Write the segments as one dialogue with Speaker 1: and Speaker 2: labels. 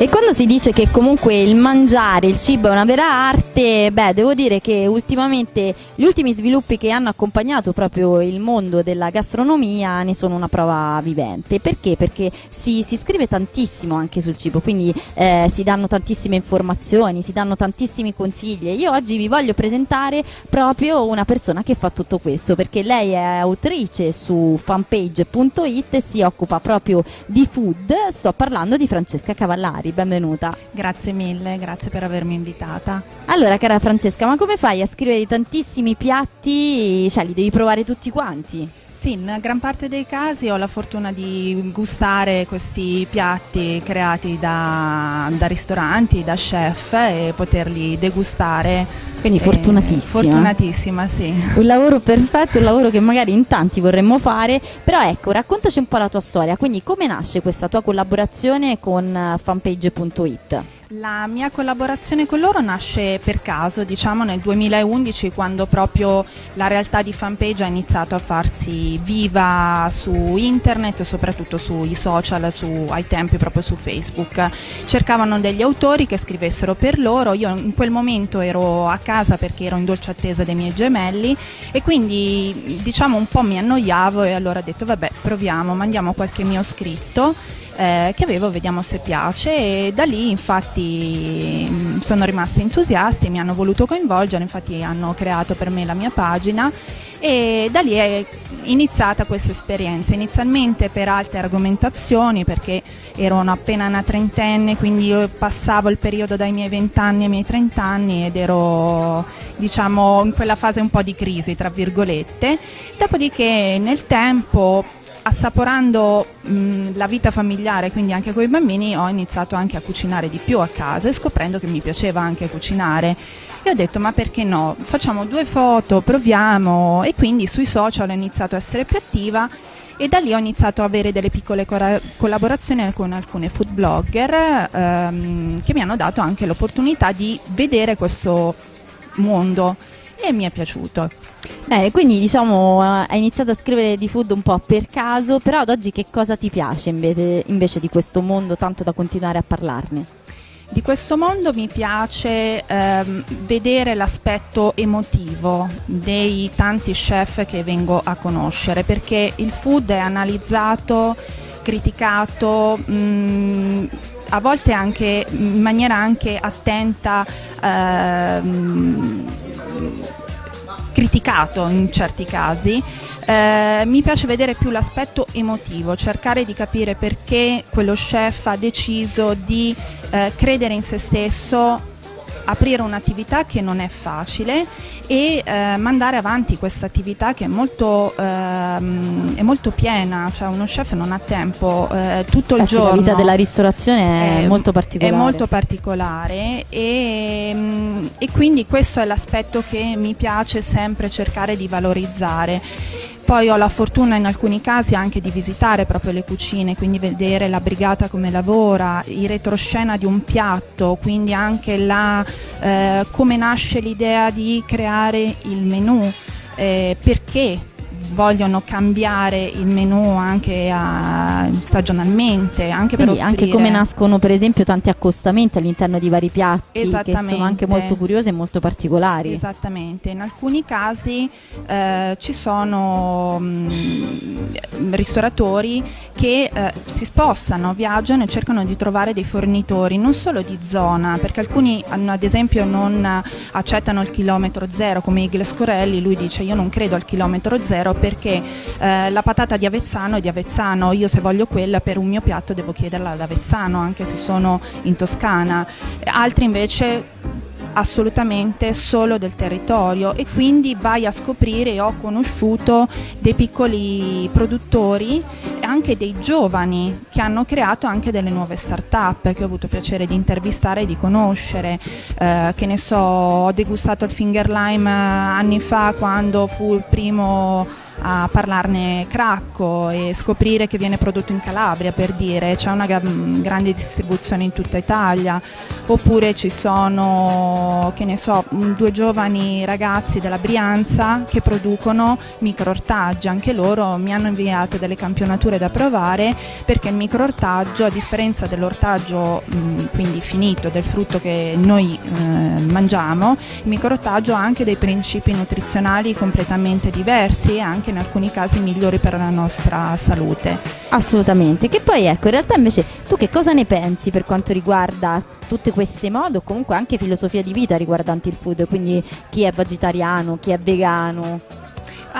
Speaker 1: E quando si dice che comunque il mangiare, il cibo è una vera arte, beh, devo dire che ultimamente gli ultimi sviluppi che hanno accompagnato proprio il mondo della gastronomia ne sono una prova vivente. Perché? Perché si, si scrive tantissimo anche sul cibo, quindi eh, si danno tantissime informazioni, si danno tantissimi consigli. Io oggi vi voglio presentare proprio una persona che fa tutto questo, perché lei è autrice su fanpage.it e si occupa proprio di food. Sto parlando di Francesca Cavallari. Bari, benvenuta.
Speaker 2: Grazie mille, grazie per avermi invitata.
Speaker 1: Allora, cara Francesca, ma come fai a scrivere tantissimi piatti? Cioè, li devi provare tutti quanti?
Speaker 2: Sì, in gran parte dei casi ho la fortuna di gustare questi piatti creati da, da ristoranti, da chef e poterli degustare.
Speaker 1: Quindi fortunatissima.
Speaker 2: Fortunatissima, sì.
Speaker 1: Un lavoro perfetto, un lavoro che magari in tanti vorremmo fare, però ecco, raccontaci un po' la tua storia, quindi come nasce questa tua collaborazione con fanpage.it?
Speaker 2: La mia collaborazione con loro nasce per caso, diciamo nel 2011 quando proprio la realtà di fanpage ha iniziato a farsi viva su internet, soprattutto sui social, su, ai tempi proprio su Facebook. Cercavano degli autori che scrivessero per loro, io in quel momento ero a casa perché ero in dolce attesa dei miei gemelli e quindi diciamo un po' mi annoiavo e allora ho detto vabbè proviamo, mandiamo qualche mio scritto eh, che avevo, vediamo se piace. E da lì infatti mm, sono rimasti entusiasti, mi hanno voluto coinvolgere, infatti hanno creato per me la mia pagina. E da lì è iniziata questa esperienza, inizialmente per alte argomentazioni perché ero appena una trentenne, quindi io passavo il periodo dai miei vent'anni ai miei trent'anni ed ero diciamo in quella fase un po' di crisi, tra virgolette, dopodiché nel tempo assaporando mh, la vita familiare, quindi anche con i bambini, ho iniziato anche a cucinare di più a casa e scoprendo che mi piaceva anche cucinare. E ho detto ma perché no? Facciamo due foto, proviamo e quindi sui social ho iniziato a essere più attiva e da lì ho iniziato a avere delle piccole collaborazioni con alcune food blogger ehm, che mi hanno dato anche l'opportunità di vedere questo mondo e mi è piaciuto.
Speaker 1: Bene, quindi diciamo eh, hai iniziato a scrivere di food un po' per caso, però ad oggi che cosa ti piace invece, invece di questo mondo tanto da continuare a parlarne?
Speaker 2: Di questo mondo mi piace ehm, vedere l'aspetto emotivo dei tanti chef che vengo a conoscere, perché il food è analizzato, criticato, mh, mm, a volte anche in maniera anche attenta. Ehm, criticato in certi casi. Eh, mi piace vedere più l'aspetto emotivo, cercare di capire perché quello chef ha deciso di eh, credere in se stesso aprire un'attività che non è facile e eh, mandare avanti questa attività che è molto, ehm, è molto, piena, cioè uno chef non ha tempo eh, tutto il eh giorno.
Speaker 1: la vita della ristorazione è, è molto particolare.
Speaker 2: È molto particolare e, quindi questo è l'aspetto che mi piace sempre cercare di valorizzare. Poi ho la fortuna in alcuni casi anche di visitare proprio le cucine, quindi vedere la brigata come lavora, il retroscena di un piatto, quindi anche la, eh, come nasce l'idea di creare il menù, eh, perché vogliono cambiare il menù anche a, stagionalmente, anche
Speaker 1: Quindi anche come nascono per esempio tanti accostamenti all'interno di vari piatti che sono anche molto curiosi e molto particolari.
Speaker 2: Esattamente, in alcuni casi eh, ci sono mh, mm, ristoratori che eh, si spostano, viaggiano e cercano di trovare dei fornitori non solo di zona, perché alcuni ad esempio non accettano il chilometro zero come Igle Scorelli, lui dice io non credo al chilometro zero perché eh, la patata di Avezzano è di Avezzano, io se voglio quella per un mio piatto devo chiederla ad Avezzano anche se sono in Toscana, altri invece assolutamente solo del territorio e quindi vai a scoprire ho conosciuto dei piccoli produttori anche dei giovani che hanno creato anche delle nuove start-up che ho avuto piacere di intervistare e di conoscere. Eh, che ne so ho degustato il finger lime eh, anni fa quando fu il primo a parlarne cracco e scoprire che viene prodotto in Calabria per dire c'è una grande distribuzione in tutta Italia. Oppure ci sono che ne so due giovani ragazzi della Brianza che producono micro ortaggi anche loro mi hanno inviato delle campionature da provare perché il micro ortaggio a differenza dell'ortaggio quindi finito del frutto che noi eh, mangiamo il micro ortaggio ha anche dei principi nutrizionali completamente diversi e anche in alcuni casi migliori per la nostra salute.
Speaker 1: Assolutamente, che poi ecco, in realtà invece tu che cosa ne pensi per quanto riguarda tutte queste mode o comunque anche filosofia di vita riguardanti il food, quindi chi è vegetariano, chi è vegano?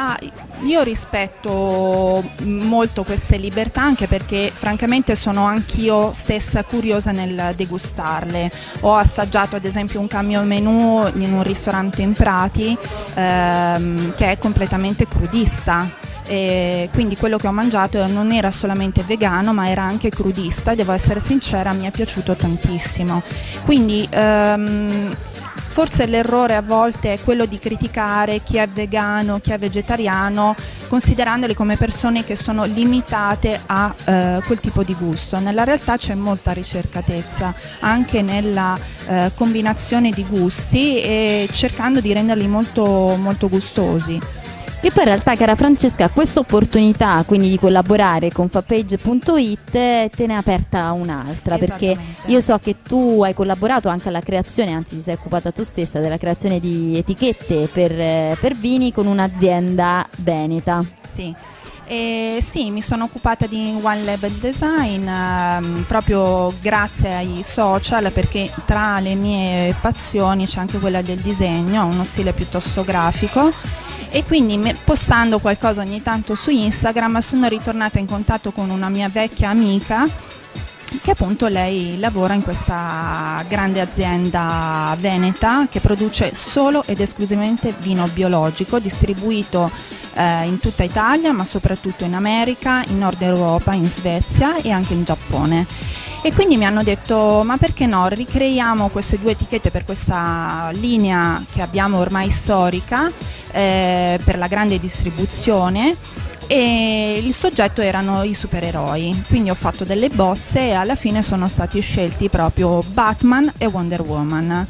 Speaker 2: Ah, io rispetto molto queste libertà anche perché francamente sono anch'io stessa curiosa nel degustarle. Ho assaggiato ad esempio un cambio menù in un ristorante in Prati ehm, che è completamente crudista. E quindi quello che ho mangiato non era solamente vegano ma era anche crudista devo essere sincera mi è piaciuto tantissimo quindi ehm, Forse l'errore a volte è quello di criticare chi è vegano, chi è vegetariano, considerandoli come persone che sono limitate a eh, quel tipo di gusto. Nella realtà c'è molta ricercatezza anche nella eh, combinazione di gusti e cercando di renderli molto, molto gustosi.
Speaker 1: Che poi in realtà, cara Francesca, questa opportunità quindi di collaborare con fapage.it te ne ha aperta un'altra perché io so che tu hai collaborato anche alla creazione, anzi ti sei occupata tu stessa della creazione di etichette per, per vini con un'azienda veneta.
Speaker 2: Sì. Eh, sì, mi sono occupata di One Level Design ehm, proprio grazie ai social perché tra le mie passioni c'è anche quella del disegno, uno stile piuttosto grafico e quindi postando qualcosa ogni tanto su Instagram sono ritornata in contatto con una mia vecchia amica che appunto lei lavora in questa grande azienda veneta che produce solo ed esclusivamente vino biologico distribuito eh, in tutta Italia ma soprattutto in America, in Nord Europa, in Svezia e anche in Giappone e quindi mi hanno detto ma perché no? Ricreiamo queste due etichette per questa linea che abbiamo ormai storica eh, per la grande distribuzione. E il soggetto erano i supereroi, quindi ho fatto delle bozze e alla fine sono stati scelti proprio Batman e Wonder Woman.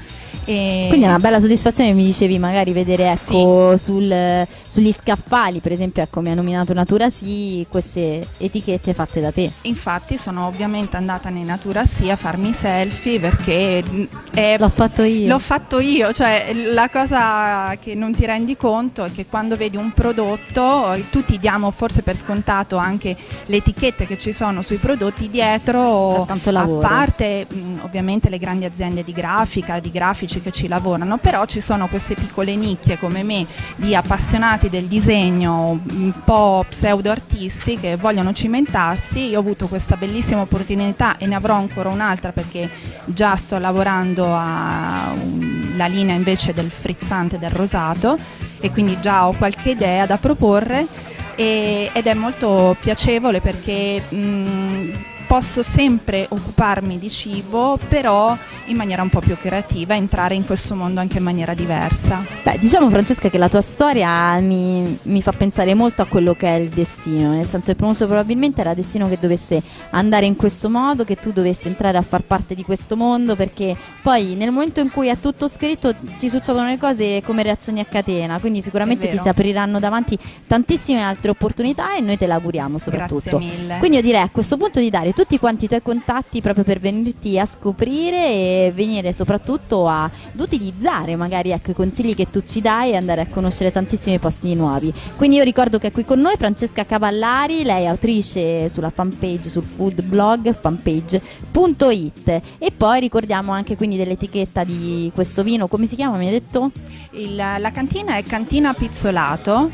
Speaker 1: E... Quindi è una bella soddisfazione, mi dicevi, magari vedere ecco, sì. sul, sugli scaffali, per esempio, ecco, mi ha nominato Natura Sì, queste etichette fatte da te.
Speaker 2: Infatti sono ovviamente andata nei Natura Sì a farmi selfie perché è,
Speaker 1: l'ho fatto io.
Speaker 2: L'ho fatto io, cioè la cosa che non ti rendi conto è che quando vedi un prodotto, tutti diamo forse per scontato anche le etichette che ci sono sui prodotti dietro, a parte mh, ovviamente le grandi aziende di grafica, di grafici amici che ci lavorano, però ci sono queste piccole nicchie come me di appassionati del disegno un po' pseudo artisti che vogliono cimentarsi. Io ho avuto questa bellissima opportunità e ne avrò ancora un'altra perché già sto lavorando alla linea invece del frizzante del rosato e quindi già ho qualche idea da proporre ed è molto piacevole perché mh, posso sempre occuparmi di cibo, però in maniera un po' più creativa, entrare in questo mondo anche in maniera diversa.
Speaker 1: Beh, diciamo Francesca che la tua storia mi, mi fa pensare molto a quello che è il destino, nel senso che molto probabilmente era destino che dovesse andare in questo modo, che tu dovessi entrare a far parte di questo mondo, perché poi nel momento in cui è tutto scritto ti succedono le cose come reazioni a catena, quindi sicuramente ti si apriranno davanti tantissime altre opportunità e noi te l'auguriamo soprattutto.
Speaker 2: Grazie mille.
Speaker 1: Quindi io direi a questo punto di dare tutti quanti i tuoi contatti proprio per venirti a scoprire e venire soprattutto a, ad utilizzare magari ecco, i consigli che tu ci dai e andare a conoscere tantissimi posti nuovi. Quindi io ricordo che è qui con noi Francesca Cavallari, lei è autrice sulla fanpage, sul food blog fanpage.it e poi ricordiamo anche quindi dell'etichetta di questo vino, come si chiama mi hai detto?
Speaker 2: Il, la cantina è Cantina Pizzolato.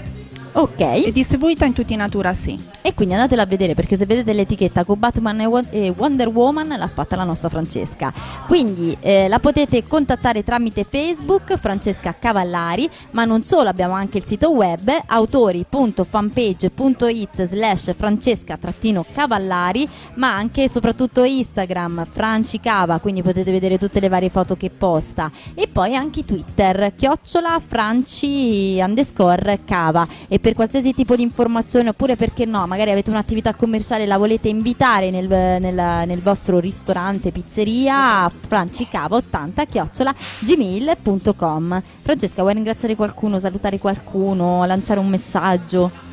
Speaker 1: Ok.
Speaker 2: È distribuita in tutti i Natura Sì.
Speaker 1: E quindi andatela a vedere perché se vedete l'etichetta con Batman e Wonder Woman l'ha fatta la nostra Francesca. Quindi eh, la potete contattare tramite Facebook Francesca Cavallari, ma non solo, abbiamo anche il sito web autori.fanpage.it slash francesca-cavallari, ma anche e soprattutto Instagram Franci Cava, quindi potete vedere tutte le varie foto che posta. E poi anche Twitter, chiocciola Franci underscore Cava. E per qualsiasi tipo di informazione oppure perché no, magari avete un'attività commerciale e la volete invitare nel, nel, nel vostro ristorante, pizzeria, francicava80 chiocciola gmail.com. Francesca, vuoi ringraziare qualcuno, salutare qualcuno, lanciare un messaggio?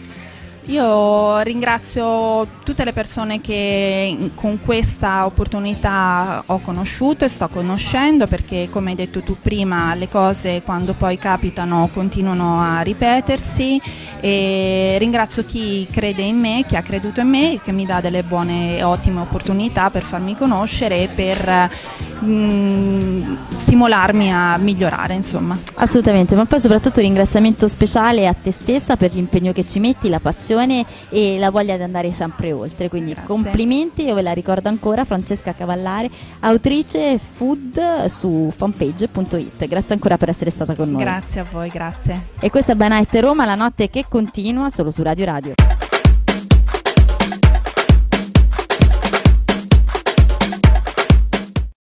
Speaker 2: Io ringrazio tutte le persone che con questa opportunità ho conosciuto e sto conoscendo perché come hai detto tu prima le cose quando poi capitano continuano a ripetersi e ringrazio chi crede in me, chi ha creduto in me, che mi dà delle buone e ottime opportunità per farmi conoscere e per mh, mm, stimolarmi a migliorare insomma.
Speaker 1: Assolutamente, ma poi soprattutto un ringraziamento speciale a te stessa per l'impegno che ci metti, la passione e la voglia di andare sempre oltre, quindi Grazie. complimenti, io ve la ricordo ancora, Francesca Cavallare, autrice food su fanpage.it, grazie ancora per essere stata con noi.
Speaker 2: Grazie a voi, grazie.
Speaker 1: E questa è Banite Roma, la notte che continua solo su Radio Radio.